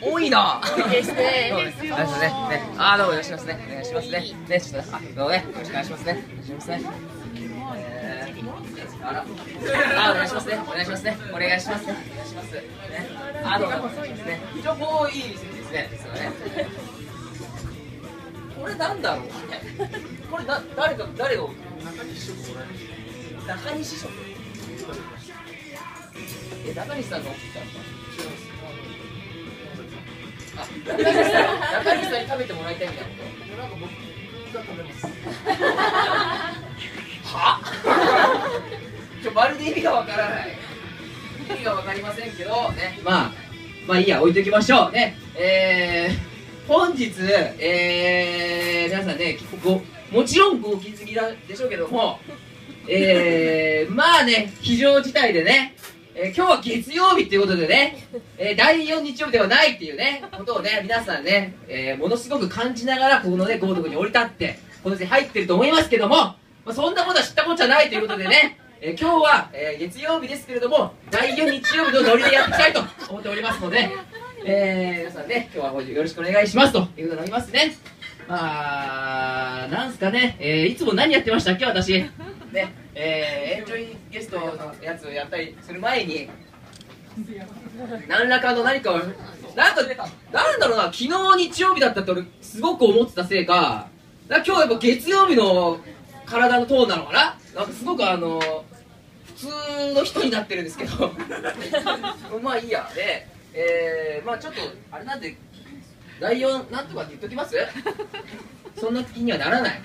多いな。多いですね。そうですね。ね。ねあーどうもよろしくお願いしますね。お願いしますね。ねちょっとあどうもね。よろしくお願いしますね。お願いしますね。えーあら。あお願いしますね。お願いしますね。お願いしますね。お願いしますね。あどうも。ね。情報いいですね。そうね。これなんだろう？これな誰か誰が中西師匠え中西さんが起きたの？あ中西さん中西さんに食べてもらいたいみたいなこと。なんか僕が食べますはちょまるで意味がわからない意味がわかりませんけど。ね。まあまあいいや置いときましょう。ね。えー、本日えー、皆さんねごもちろんご気づきでしょうけども。えー、まあね非常事態でね。えー今日は月曜日ということでね、えー第4日曜日ではないっていうね、ことをね、皆さんね、えーものすごく感じながら、ここのね、豪徳に降り立って、このに入ってると思いますけども、まあ、そんなことは知ったことじゃないということでね、えー今日は、えー月曜日ですけれども、第4日曜日のノリでやっていきたいと思っておりますので、えー皆さんね、今日はよろしくお願いしますということになりますね。まあ、なんすかね、えーいつも何やってましたっけ、私。ね、えーエンジョイゲストのやつをやったりする前に、何らかの何かを、なんか、なんだろうな、昨日日曜日だったって俺、すごく思ってたせいか、今日やっぱ月曜日の体のトーンなのかな？なんかすごくあの、普通の人になってるんですけど、まあいいや、で、えー、まあちょっと、あれなんで、第4、なんとかって言っときます？そんな気にはならない、ね、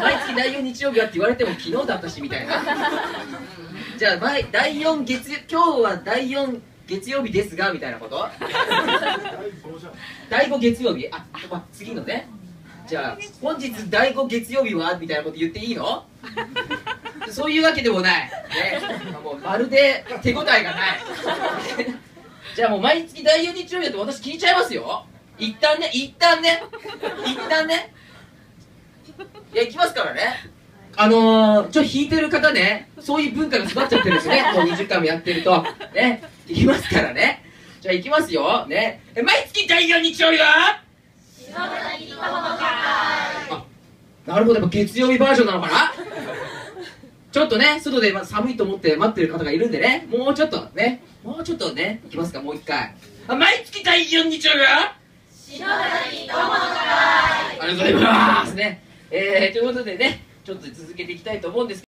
毎月第4日曜日はって言われても昨日だったしみたいな。じゃあ毎第4月今日は第4月曜日ですがみたいなこと？第5月曜日？あまあ次のね。じゃあ本日第5月曜日は？みたいなこと言っていいの？そういうわけでもない、ね、もうまるで手応えがない。じゃあもう毎月第4日曜日だと私聞いちゃいますよ。一旦ね一旦ね。一旦ね。いや行きますからね。あのー、ちょっと弾いてる方ねそういう文化が育っちゃってるんですね。もう20回もやってると。ね行きますからね。じゃあ行きますよ。ね。え毎月第4日曜日は？あなるほど。やっぱ月曜日バージョンなのかな？ちょっとね外でま寒いと思って待ってる方がいるんでね。もうちょっとね。もうちょっとね行きますか。もう一回。あ毎月第4日曜日は？ありがとうございます。ね。えー、ということでね、ちょっと続けていきたいと思うんですけど。